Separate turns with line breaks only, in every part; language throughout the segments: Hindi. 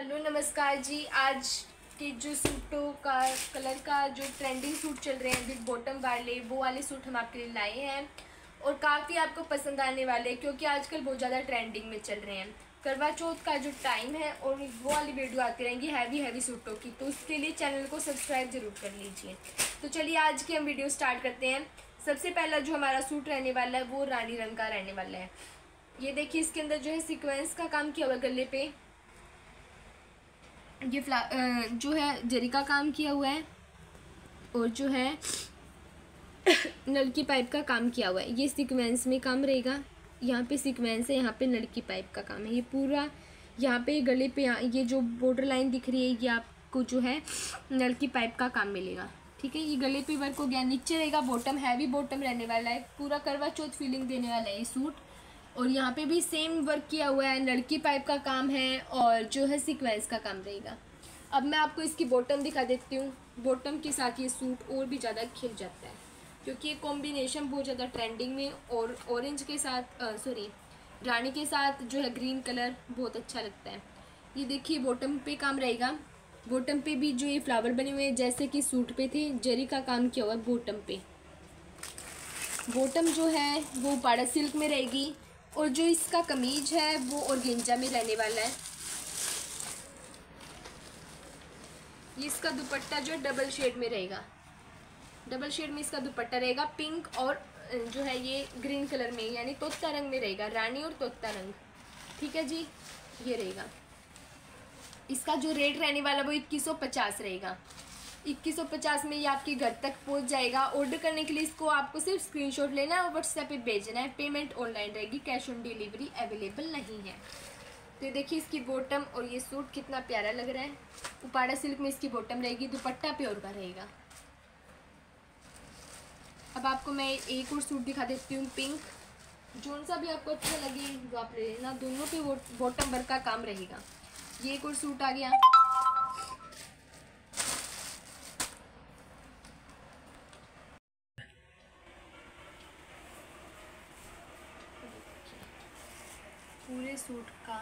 हेलो, नमस्कार जी। आज के जो सूटों का कलर का जो ट्रेंडिंग सूट चल रहे हैं बिग बॉटम वाले, वो वाले सूट हम आपके लिए लाए हैं और काफ़ी आपको पसंद आने वाले हैं क्योंकि आजकल बहुत ज़्यादा ट्रेंडिंग में चल रहे हैं। करवा चौथ का जो टाइम है और वो वाली वीडियो आती रहेंगी हैवी हैवी सूटों की तो उसके लिए चैनल को सब्सक्राइब ज़रूर कर लीजिए। तो चलिए, आज की हम वीडियो स्टार्ट करते हैं। सबसे पहला जो हमारा सूट रहने वाला है, वो रानी रंग का रहने वाला है। ये देखिए, इसके अंदर जो है सीक्वेंस का काम किया हुआ गले पे। ये फ्ला जो है जरी का काम किया हुआ है और जो है नलकी पाइप का काम किया हुआ है। ये सीक्वेंस में काम रहेगा। यहाँ पे सीक्वेंस है, यहाँ पे नलकी पाइप का काम है। ये पूरा, यहाँ पे गले पे ये जो बॉर्डर लाइन दिख रही है, ये आपको जो है नलकी पाइप का काम मिलेगा। ठीक है? ये गले पे वर्क हो गया। नीचे रहेगा बॉटम हैवी बॉटम रहने वाला है। पूरा करवा चौथ फीलिंग देने वाला है ये सूट और यहाँ पे भी सेम वर्क किया हुआ है। लड़की पाइप का काम है और जो है सीक्वेंस का काम रहेगा। अब मैं आपको इसकी बॉटम दिखा देती हूँ। बॉटम के साथ ये सूट और भी ज़्यादा खिल जाता है। क्योंकि ये कॉम्बिनेशन बहुत ज़्यादा ट्रेंडिंग में और ऑरेंज के साथ सॉरी रानी के साथ जो है ग्रीन कलर बहुत अच्छा लगता है। ये देखिए बॉटम पे काम रहेगा। बॉटम पे भी जो ये फ्लावर बने हुए हैं, जैसे कि सूट पे थे जरी का काम किया हुआ है बॉटम पे। बॉटम जो है वो पाड़ा सिल्क में रहेगी। और जो इसका कमीज है, वो ऑर्गेंजा में रहने वाला है। ये इसका दुपट्टा जो डबल शेड में रहेगा। डबल शेड में इसका दुपट्टा रहेगा, पिंक और जो है ये ग्रीन कलर में, यानी तोता रंग में रहेगा, रानी और तोता रंग। ठीक है जी? ये रहेगा। इसका जो रेट रहने वाला वो इक्कीस रहेगा। इक्कीस सौ पचास में ये आपके घर तक पहुँच जाएगा। ऑर्डर करने के लिए इसको आपको सिर्फ़ स्क्रीनशॉट लेना है और व्हाट्सएप पे भेजना है। पेमेंट ऑनलाइन रहेगी कैश ऑन डिलीवरी अवेलेबल नहीं है। तो देखिए इसकी बॉटम और ये सूट कितना प्यारा लग रहा है। उपाड़ा सिल्क में इसकी बॉटम रहेगी, दुपट्टा प्योर का रहेगा। अब आपको मैं एक और सूट दिखा देती हूँ पिंक जोन सा भी आपको अच्छा लगे वो आप ले लेना, दोनों पे बॉटम वर्क का काम रहेगा। ये एक और सूट आ गया। पूरे सूट का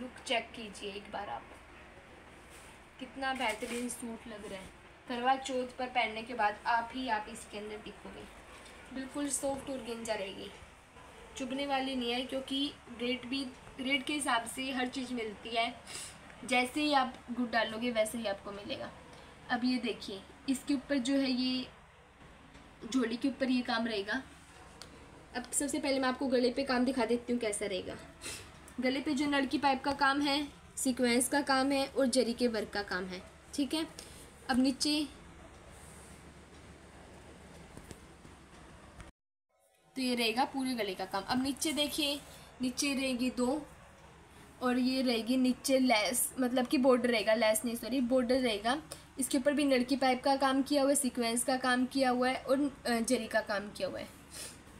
लुक चेक कीजिए एक बार आप। कितना बेहतरीन सूट लग रहा है। करवा चौथ पर पहनने के बाद आप ही आप इसके अंदर दिखोगे। बिल्कुल सॉफ्ट और गेंजा रहेगी। चुभने वाली नहीं है क्योंकि रेट भी रेट के हिसाब से हर चीज़ मिलती है। जैसे ही आप गुड़ डालोगे, वैसे ही आपको मिलेगा। अब ये देखिए, इसके ऊपर जो है ये, झोली के ऊपर ये काम रहेगा। अब सबसे पहले मैं आपको गले पे काम दिखा देती हूँ कैसा रहेगा। गले पे जो नलकी पाइप का काम है सीक्वेंस का काम है और जरी के वर्क का काम है, ठीक है? अब नीचे तो ये रहेगा पूरे गले का काम। अब नीचे देखिए, नीचे रहेगी दो और ये रहेगी नीचे लेस मतलब कि बॉर्डर रहेगा लेस नहीं सॉरी बॉर्डर रहेगा। इसके ऊपर भी लड़की पाइप का काम किया हुआ है सीक्वेंस का काम किया हुआ है और जरी का काम किया हुआ है।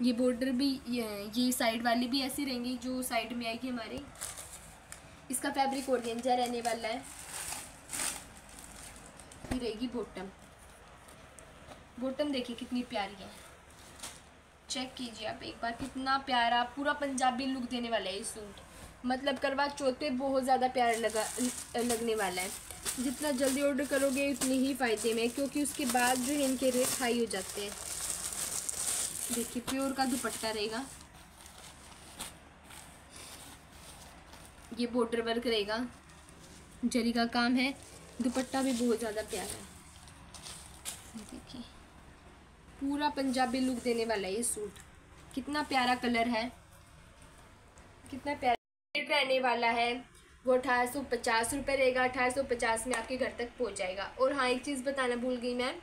ये बॉर्डर भी ये, साइड वाली भी ऐसी रहेंगी जो साइड में आएगी हमारी। इसका फैब्रिक ओरियंजा रहने वाला है। ये रहेगी बॉटम बॉटम देखिए कितनी प्यारी है। चेक कीजिए आप एक बार कितना प्यारा पूरा पंजाबी लुक देने वाला है ये सूट मतलब करवा चौथ पे बहुत ज़्यादा प्यारा लगा लगने वाला है। जितना जल्दी ऑर्डर करोगे उतनी ही फ़ायदे में क्योंकि उसके बाद जो इनके रेट हाई हो जाते हैं। देखिए, प्योर का दुपट्टा रहेगा। ये बॉर्डर वर्क रहेगा। जरी का काम है। दुपट्टा भी बहुत ज़्यादा प्यारा है। देखिए, पूरा पंजाबी लुक देने वाला है ये सूट कितना प्यारा कलर है। कितना प्यारा रेट रहने वाला है। वो अठारह सौ पचास रुपये रहेगा। अठारह सौ पचास में आपके घर तक पहुँच जाएगा। और हाँ एक चीज़ बताना भूल गई मैं।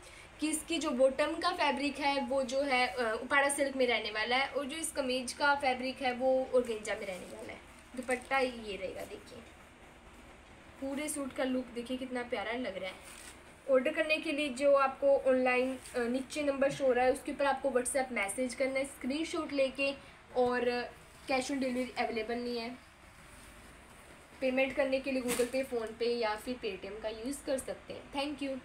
कि इसकी जो बॉटम का फैब्रिक है, वो जो है उपाड़ा सिल्क में रहने वाला है और जो इस कमीज का फैब्रिक है, वो गेंजा में रहने वाला है। दुपट्टा ये रहेगा, देखिए। पूरे सूट का लुक देखिए, कितना प्यारा लग रहा है। ऑर्डर करने के लिए जो आपको ऑनलाइन नीचे नंबर शो रहा है, उसके ऊपर आपको व्हाट्सएप मैसेज करना है स्क्रीनशॉट लेके और कैश ऑन डिलीवरी अवेलेबल नहीं है। पेमेंट करने के लिए गूगल पे फ़ोनपे या फिर पेटीएम का यूज़ कर सकते हैं। Thank you